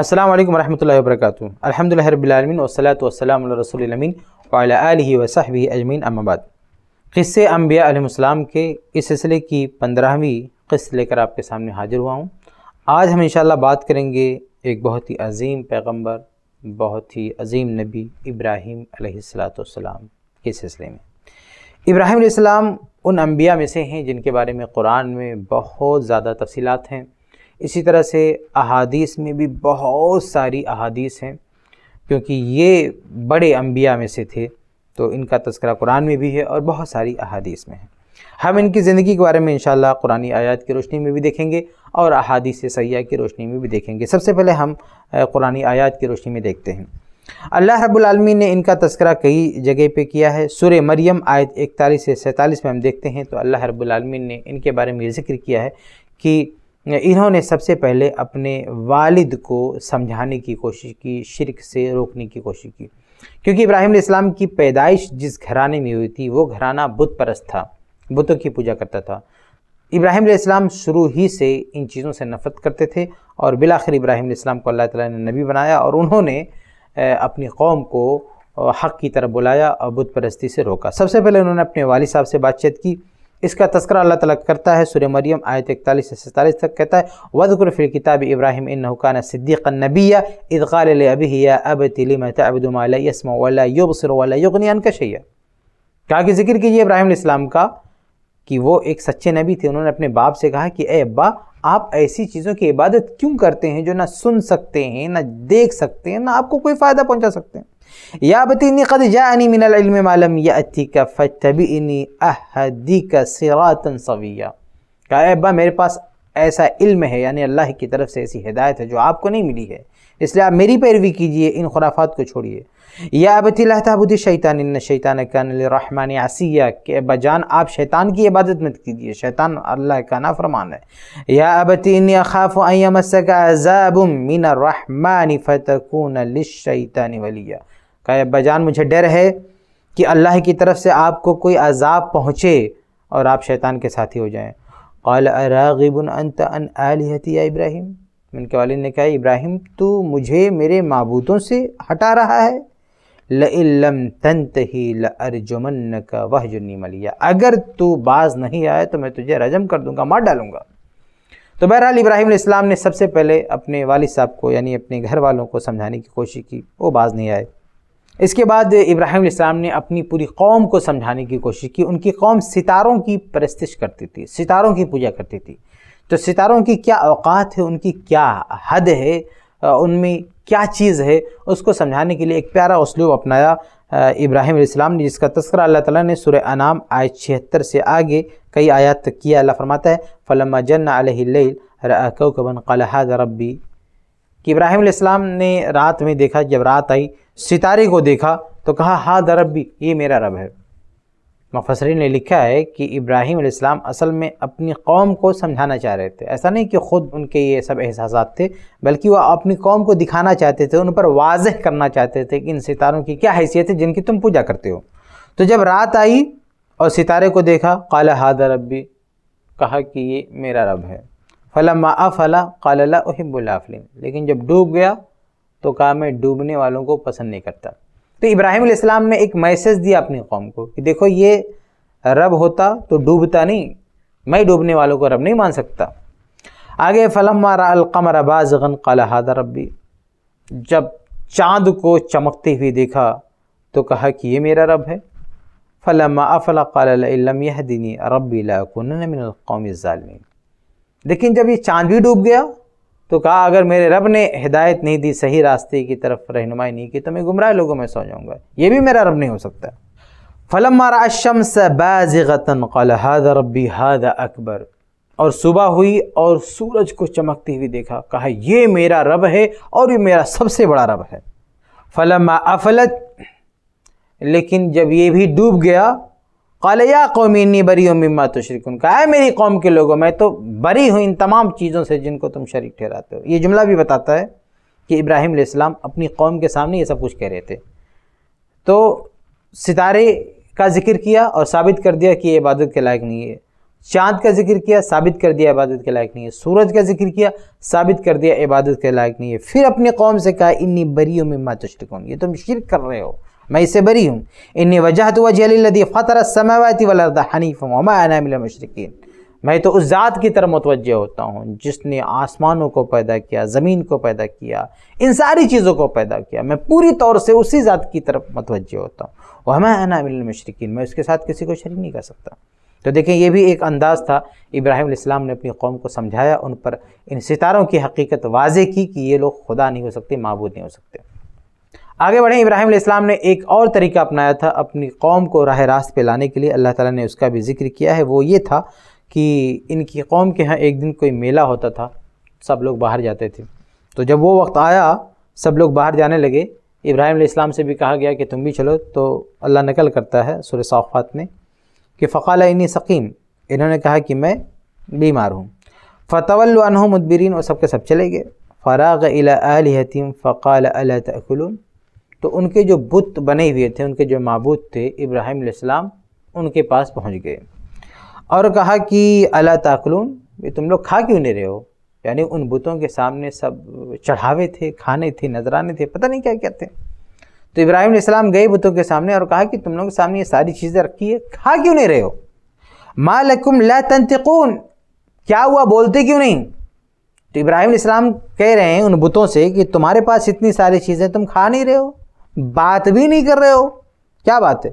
السلام علیکم ورحمۃ اللہ وبرکاتہ۔ الحمد للہ رب العالمین والصلاة والسلام علی رسول الامین وعلی آلہ وصحبہ اجمین اما بعد۔ قصے انبیاء علیہ السلام کے اس سلسلے کی پندرہویں قصہ لے کر آپ کے سامنے حاضر ہوا ہوں۔ آج ہم انشاءاللہ بات کریں گے ایک بہت ہی عظیم پیغمبر، بہت ہی عظیم نبی ابراہیم علیہ الصلاۃ والسلام کے سلسلے میں۔ ابراہیم علیہ السلام ان انبیاء میں سے ہیں جن کے بارے میں قرآن میں بہت زیادہ تفصیلات ہیں۔ اسی طرح سے احادیث میں بھی بہت ساری احادیث ہیں، کیونکہ یہ بڑے انبیاء میں سے تھے، تو ان کا تذکرہ قرآن میں بھی ہے اور بہت ساری احادیث میں ہے ہم ان کی زندگی کے بارے میں انشاءاللہ قرآن آیات کی روشنی میں بھی دیکھیں گے اور احادیث سیاح کی روشنی میں بھی دیکھیں گے۔ سب سے پہلے ہم قرآن آیات کی روشنی میں دیکھتے ہیں۔ اللہ رب العالمین نے ان کا تذکرہ کئی جگہ پہ کیا ہے۔ سورہ مریم آیت اکتالیس سے سینتالیس میں ہم دیکھتے ہیں، تو اللہ رب العالمین نے ان کے بارے میں یہ ذکر کیا ہے کہ انہوں نے سب سے پہلے اپنے والد کو سمجھانے کی کوشش کی، شرک سے روکنے کی کوشش کی۔ کیونکہ ابراہیم علیہ السلام کی پیدائش جس گھرانے میں ہوئی تھی، وہ گھرانہ بت پرست تھا، بتوں کی پوجا کرتا تھا۔ ابراہیم علیہ السلام شروع ہی سے ان چیزوں سے نفرت کرتے تھے اور بالآخر ابراہیم علیہ السلام کو اللہ تعالیٰ نے نبی بنایا اور انہوں نے اپنی قوم کو حق کی طرف بلایا اور بت پرستی سے روکا۔ سب سے پہلے انہوں نے اپنے والد صاحب سے بات چیت کی۔ اس کا تذکرہ اللہ تعالیٰ کرتا ہے سورہ مریم آیت اکتالیس سے ستالیس تک کہتا ہے وَذْكُرْ فِي الْكِتَابِ إِبْرَاهِمْ إِنَّهُ كَانَ صِدِّيقًا نَبِيًّا إِذْ قَالَ لِأَبِهِ يَا أَبَتِ لِمَ تَعْبُدُ مَا لَا يَسْمَعُ وَلَا يُبْصِرُ وَلَا يُغْنِي عَنْكَ شَيْئًا کہا کہ ذکر کیجیے ابراہیم علیہ السلام کا کہ وہ ایک سچے نبی تھے، انہوں نے اپنے باپ سے کہا کہ اے ابا، آپ ایسی چیزوں کی عبادت کیوں کرتے ہیں جو نہ سن سکتے ہیں، نہ دیکھ سکتے ہیں، نہ آپ کو کوئی فائدہ پہنچا سکتے ہیں؟ یا بتینی قد جاءنی من العلم ما لم یأتیک فتبئنی اہدیک صراطا صویہ کہا، اے ابا، میرے پاس ایسا علم ہے یعنی اللہ کی طرف سے ایسی ہدایت ہے جو آپ کو نہیں ملی ہے۔ اس لیے آپ میری پیروی کیجیے، ان خرافات کو چھوڑیے یا ابتی اللہ تعبد شیطان ان شیطان کان لرحمن عصیہ کہ ابا جان، آپ شیطان کی عبادت مت کیجیے، شیطان اللہ کا نافرمان ہے۔ یا ابتی انی اخاف ان یمسک عذاب من الرحمن فتکون للشیطان ولیہ کہ ابا جان، مجھے ڈر ہے کہ اللہ کی طرف سے آپ کو کوئی عذاب پہنچے اور آپ شیطان کے ساتھی ہو جائیں. قال، اراغب انت ان آلہتی یا ابراہیم؟ ان کے والد نے کہا، ابراہیم، تو مجھے میرے معبودوں سے ہٹا رہا ہے۔ لَإِن لَمْ تَنْتَهِ لَأَرْجُمَنَّكَ وَحْجُنِّي مَلِيَا اگر تو باز نہیں آئے تو میں تجھے رجم کر دوں گا، مار ڈالوں گا۔ تو بہرحال ابراہیم علیہ السلام نے سب سے پہلے اپنے والد صاحب کو یعنی اپنے گھر والوں کو سمجھانے کی کوشش کی، وہ باز نہیں آئے۔ اس کے بعد ابراہیم علیہ السلام نے اپنی پوری قوم کو سمجھانے کی کوشش کی، ان کی قوم ستاروں کی پرستش کرتی تھی، ستاروں کی پوجا کرتی تھی۔ تو ستاروں کی کیا اوقات ہے، ان کی کیا حد ہے، ان میں کیا چیز ہے، اس کو سمجھانے کے لیے ایک پیارا اسلوب اپنایا ابراہیم علیہ السلام نے، جس کا تذکرہ اللہ تعالیٰ نے سورہ انام آیت چھہتر سے آگے کئی آیات تک کیا، اللہ فرماتا ہے، فلما جن علیہ اللیل کوکبن قال هذا ربی کہ ابراہیم علیہ السلام نے رات میں دیکھا، جب رات آئی، ستارے کو دیکھا تو کہا ہاں, ہاں، ربی یہ میرا رب ہے۔ مفسرین نے لکھا ہے کہ ابراہیم علیہ السلام اصل میں اپنی قوم کو سمجھانا چاہ رہے تھے۔ ایسا نہیں کہ خود ان کے یہ سب احساسات تھے، بلکہ وہ اپنی قوم کو دکھانا چاہتے تھے، ان پر واضح کرنا چاہتے تھے کہ ان ستاروں کی کیا حیثیت ہے جن کی تم پوجا کرتے ہو۔ تو جب رات آئی اور ستارے کو دیکھا، قال ہاد ربی کہا کہ یہ میرا رب ہے۔ فلما افلا قال لا احب الافلین لیکن جب ڈوب گیا تو کہا میں ڈوبنے والوں کو پسند نہیں کرتا۔ تو ابراہیم علیہ السلام نے ایک میسج دیا اپنی قوم کو کہ دیکھو یہ رب ہوتا تو ڈوبتا نہیں، میں ڈوبنے والوں کو رب نہیں مان سکتا۔ آگے فلما را القمر بازغن قال هذا ربی جب چاند کو چمکتے ہوئے دیکھا تو کہا کہ یہ میرا رب ہے۔ فلما افلا قال لم يهدني ربي لاكونن من القوم الظالمين۔ لیکن جب یہ چاند بھی ڈوب گیا تو کہا اگر میرے رب نے ہدایت نہیں دی، صحیح راستے کی طرف رہنمائی نہیں کی، تو میں گمراہ لوگوں میں سو جاؤں گا۔ یہ بھی میرا رب نہیں ہو سکتا۔ فلما را الشمس بازغتا قال، هذا ربی هذا اکبر اور صبح ہوئی اور سورج کو چمکتے ہوئے دیکھا، کہا، یہ میرا رب ہے اور یہ میرا سب سے بڑا رب ہے۔ فلما افلت، لیکن جب یہ بھی ڈوب گیا قال، یا قومی انی بری مما تشرکن کہا، اے میری قوم کے لوگوں، میں تو بری ہوں ان تمام چیزوں سے جن کو تم شریک ٹھہراتے ہو۔ یہ جملہ بھی بتاتا ہے کہ ابراہیم علیہ السلام اپنی قوم کے سامنے یہ سب کچھ کہہ رہے تھے۔ تو ستارے کا ذکر کیا اور ثابت کر دیا کہ یہ عبادت کے لائق نہیں ہے۔ چاند کا ذکر کیا، ثابت کر دیا عبادت کے لائق نہیں ہے۔ سورج کا ذکر کیا، ثابت کر دیا عبادت کے لائق نہیں ہے۔ پھر اپنی قوم سے کہا، انی بریوں میں تشرکون. یہ تم شرک کر رہے ہو۔ میں اس سے بری ہوں۔ انی وجہت وجہ للذی فطر السماوات والارض حنیفا وما انا من المشرکین۔ میں تو اس ذات کی طرف متوجہ ہوتا ہوں جس نے آسمانوں کو پیدا کیا، زمین کو پیدا کیا، ان ساری چیزوں کو پیدا کیا۔ میں پوری طور سے اسی ذات کی طرف متوجہ ہوتا ہوں۔ وما انا من المشرکین، میں اس کے ساتھ کسی کو شریک نہیں کر سکتا۔ تو دیکھیں، یہ بھی ایک انداز تھا۔ ابراہیم علیہ السلام نے اپنی قوم کو سمجھایا، ان پر ان ستاروں کی حقیقت واضح کی کہ یہ لوگ خدا نہیں ہو سکتے، معبود نہیں ہو سکتے۔ آگے بڑھیں، ابراہیم علیہ السلام نے ایک اور طریقہ اپنایا تھا اپنی قوم کو راہ راست پہ لانے کے لیے۔ اللہ تعالیٰ نے اس کا بھی ذکر کیا ہے۔ وہ یہ تھا کہ ان کی قوم کے ہاں ایک دن کوئی میلہ ہوتا تھا، سب لوگ باہر جاتے تھے۔ تو جب وہ وقت آیا، سب لوگ باہر جانے لگے۔ ابراہیم علیہ السلام سے بھی کہا گیا کہ تم بھی چلو۔ تو اللہ نقل کرتا ہے سورہ صافات میں کہ فقال انی سقیم۔ انہوں نے کہا کہ میں بیمار ہوں۔ فتول عنہ مدبرین اور سب کے سب چلے گئے۔ فراغ الحتیم فقال اللہ تأکلون۔ تو ان کے جو بت بنے ہوئے تھے، ان کے جو معبود تھے، ابراہیم علیہ السلام، ان کے پاس پہنچ گئے۔ اور کہا کہ اللہ تاکلون، یہ تم لوگ کھا کیوں نہیں رہے ہو؟ یعنی ان بتوں کے سامنے سب چڑھاوے تھے، کھانے تھے نظرانے تھے، پتہ نہیں کیا کیا تھے۔ تو ابراہیم علیہ السلام گئے بتوں کے سامنے اور کہا کہ تم لوگوں کے سامنے یہ ساری چیزیں رکھی ہے کھا کیوں نہیں رہے ہو؟ ما لکم لا تنتقون کیا ہوا بولتے کیوں نہیں؟ تو ابراہیم علیہ السلام کہہ رہے ہیں ان بتوں سے کہ تمہارے پاس اتنی ساری چیزیں، تم کھا نہیں رہے ہو؟ بات بھی نہیں کر رہے ہو۔ کیا بات ہے؟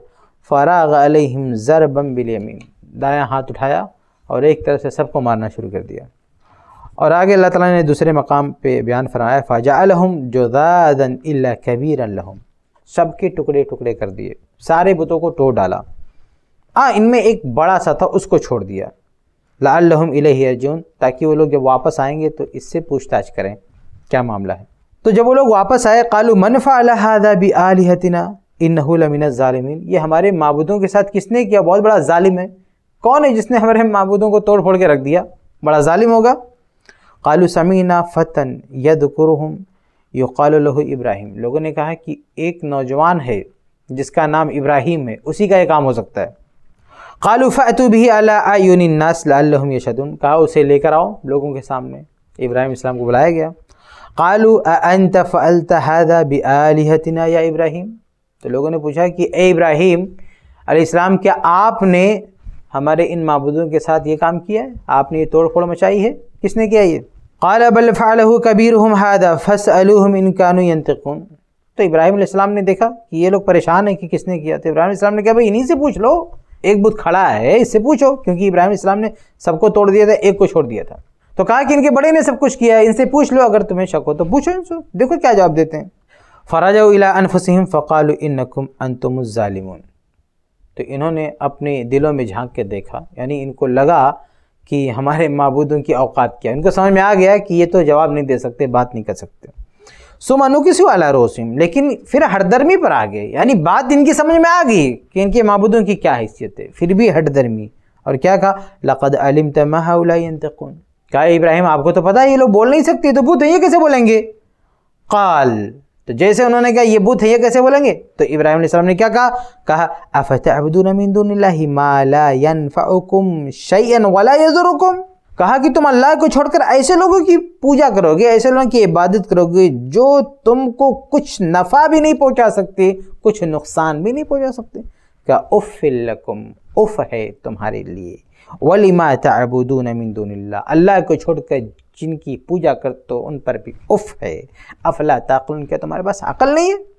فراغ علیہم ضربم بالیمین۔ دایاں ہاتھ اٹھایا اور ایک طرف سے سب کو مارنا شروع کر دیا۔ اور آگے اللہ تعالیٰ نے دوسرے مقام پہ بیان فرمایا فَجَعَلَهُمْ جُذَادًا إِلَّا كَبِيرًا لَهُمْ سب کے ٹکڑے ٹکڑے کر دیے۔ سارے بتوں کو توڑ ڈالا۔ ہاں ان میں ایک بڑا سا تھا، اس کو چھوڑ دیا۔ لعلہم الیہ ارجون تاکہ وہ لوگ جب واپس آئیں گے تو اس سے پوچھ تاچھ کریں، کیا معاملہ ہے؟ تو جب وہ لوگ واپس آئے قالوا من فعل هذا بآلهتنا؟ انه ابراہیم اسلام کو بلایا گیا۔ قالوا انت فعلت هذا بالهتنا یا ابراہیم تو لوگوں نے پوچھا کہ اے ابراہیم، علیہ السلام، کیا آپ نے ہمارے ان معبودوں کے ساتھ یہ کام کیا ہے؟ آپ نے یہ توڑ پھوڑ مچائی ہے؟ کس نے کیا یہ؟ قال بل فعله كبيرهم هذا فاسالوهم ان كانوا ينطقون تو ابراہیم علیہ السلام نے دیکھا کہ یہ لوگ پریشان ہیں کہ کس نے کیا۔ تو ابراہیم علیہ السلام نے کہا، بھائی، انہی سے پوچھ لو۔ ایک بت کھڑا ہے، اس سے پوچھو۔ کیونکہ ابراہیم علیہ السلام نے سب کو توڑ دیا تھا، ایک کو چھوڑ دیا تھا۔ تو کہا کہ ان کے بڑے نے سب کچھ کیا ہے، ان سے پوچھ لو اگر تمہیں شک ہو، تو پوچھو ان سے۔ دیکھو کیا جواب دیتے ہیں۔ فراج الى انفسهم فقالوا انکم انتم الظالمون۔ تو انہوں نے اپنے دلوں میں جھانک کے دیکھا یعنی ان کو لگا کہ ہمارے معبودوں کی اوقات کیا ان کو سمجھ میں آ گیا کہ یہ تو جواب نہیں دے سکتے، بات نہیں کر سکتے۔ سو منو کسی والا روسم لیکن پھر ہٹ درمی پر آ گئے۔ یعنی بات ان کی سمجھ میں آ گئی کہ ان کے معبودوں کی کیا حیثیت ہے۔ پھر بھی ہٹ درمی اور کیا کہا؟ لقد علمت ما هؤلاء کہا ابراہیم، آپ کو تو پتا ہے، یہ لوگ بول نہیں سکتے، تو بوت ہیں یہ کیسے بولیں گے؟ قال، تو جیسے انہوں نے کہا، یہ بت ہے یہ کیسے بولیں گے؟ تو ابراہیم علیہ السلام نے کیا کہا؟ کہا، افتعبدون من دون اللہ ما لا ينفعکم شیئا ولا يضرکم کہا کہ تم اللہ کو چھوڑ کر ایسے لوگوں کی پوجا کرو گے، ایسے لوگوں کی عبادت کرو گے، جو تم کو کچھ نفع بھی نہیں پہنچا سکتے، کچھ نقصان بھی نہیں پہنچا سکتے۔ کہا، اف لکم اف ہے تمہارے لیے۔ ولیما تعبدون من دون اللہ اللہ کو چھوڑ کر جن کی پوجا کر تو ان پر بھی اف ہے۔ افلا تعقلون کیا تمہارے پاس عقل نہیں ہے؟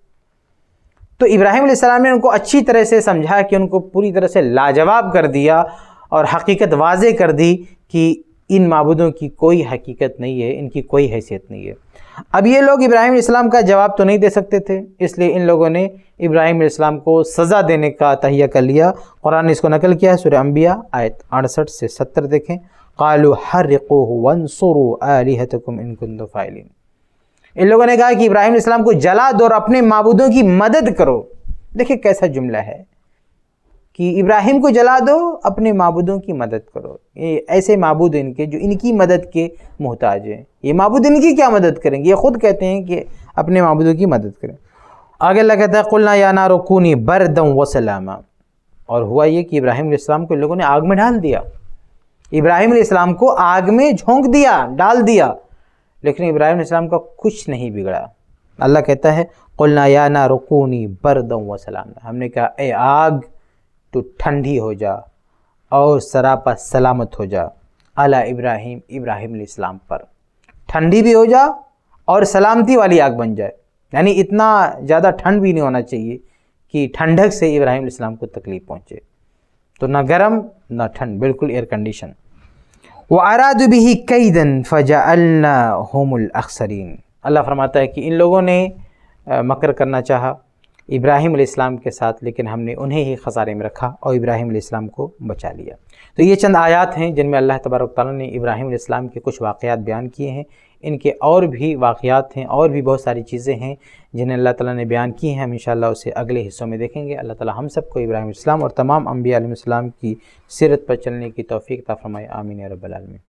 تو ابراہیم علیہ السلام نے ان کو اچھی طرح سے سمجھا کہ ان کو پوری طرح سے لاجواب کر دیا اور حقیقت واضح کر دی کہ ان معبودوں کی کوئی حقیقت نہیں ہے، ان کی کوئی حیثیت نہیں ہے۔ اب یہ لوگ ابراہیم علیہ السلام کا جواب تو نہیں دے سکتے تھے، اس لیے ان لوگوں نے ابراہیم علیہ السلام کو سزا دینے کا تہیہ کر لیا۔ قرآن نے اس کو نقل کیا ہے، سورہ انبیاء آیت اڑسٹھ سے ستر دیکھیں۔ قالوا حرقوه وانصروا آلهتكم ان كنتم فاعلين ان لوگوں نے کہا کہ ابراہیم علیہ السلام کو جلا دو اور اپنے معبودوں کی مدد کرو۔ دیکھیں کیسا جملہ ہے۔ کہ ابراہیم کو جلا دو، اپنے معبودوں کی مدد کرو۔ یہ ایسے معبود ان کے جو ان کی مدد کے محتاج ہیں۔ یہ معبود ان کی کیا مدد کریں گے؟ یہ خود کہتے ہیں کہ اپنے معبودوں کی مدد کریں۔ آگے اللہ کہتا ہے، قلنا یا نارو کونی بردم و سلامہ اور ہوا یہ کہ ابراہیم علیہ السلام کو لوگوں نے آگ میں ڈال دیا۔ ابراہیم علیہ السلام کو آگ میں جھونک دیا، ڈال دیا۔ لیکن ابراہیم علیہ السلام کا کچھ نہیں بگڑا۔ اللہ کہتا ہے، قلنا یا نا رکونی بردم و سلام ہم نے کہا، اے آگ تو ٹھنڈی ہو جا اور سراپا سلامت ہو جا۔ اللہ ابراہیم ابراہیم علیہ السلام پر۔ ٹھنڈی بھی ہو جا اور سلامتی والی آگ بن جائے۔ یعنی اتنا زیادہ ٹھنڈ بھی نہیں ہونا چاہیے کہ ٹھنڈک سے ابراہیم علیہ السلام کو تکلیف پہنچے۔ تو نہ گرم، نہ ٹھنڈ، بالکل ایئر کنڈیشن وہ اراد بھی کئی دن فجا ہوم الاخسرین اللہ فرماتا ہے کہ ان لوگوں نے مکر کرنا چاہا۔ ابراہیم علیہ السلام کے ساتھ، لیکن ہم نے انہیں ہی خسارے میں رکھا اور ابراہیم علیہ السلام کو بچا لیا۔ تو یہ چند آیات ہیں جن میں اللہ تبارک تعالیٰ نے ابراہیم علیہ السلام کے کچھ واقعات بیان کیے ہیں۔ ان کے اور بھی واقعات ہیں، اور بھی بہت ساری چیزیں ہیں جنہیں اللہ تعالیٰ نے بیان کی ہیں۔ ہم انشاءاللہ اسے اگلے حصوں میں دیکھیں گے۔ اللہ تعالیٰ ہم سب کو ابراہیم السلام اور تمام انبیاء علیہ السلام کی سیرت پر چلنے کی توفیق فرمائے۔ آمین رب العالمین۔